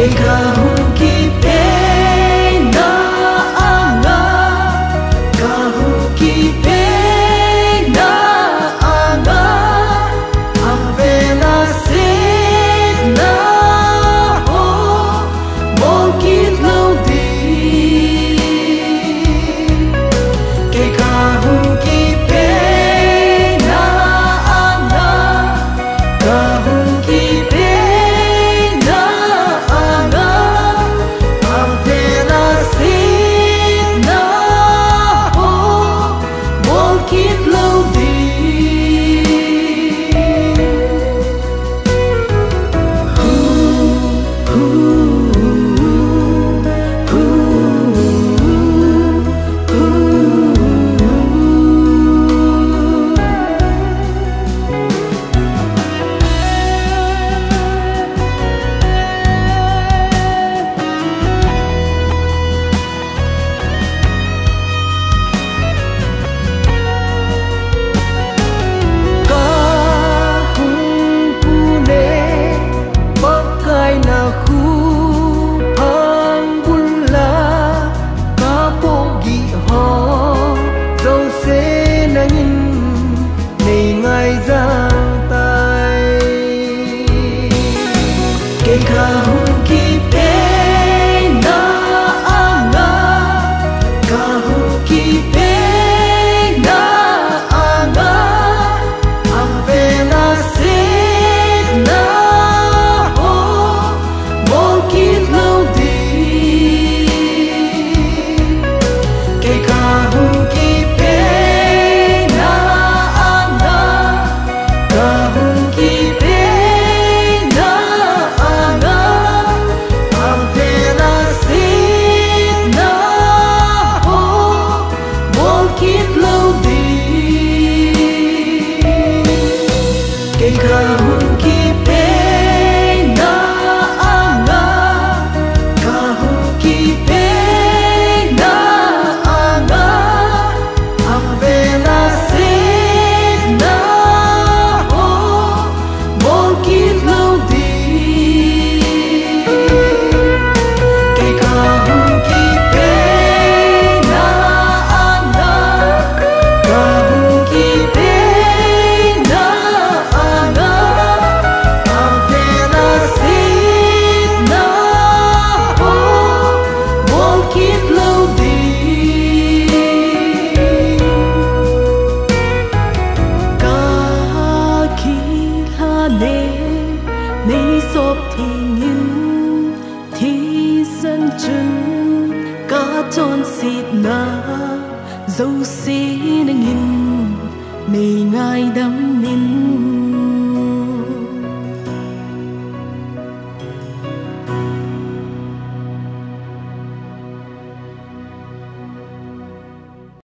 देगा हूँ। देखा हूँ 你索田園，天生準，假裝是那就是那人，你愛等人。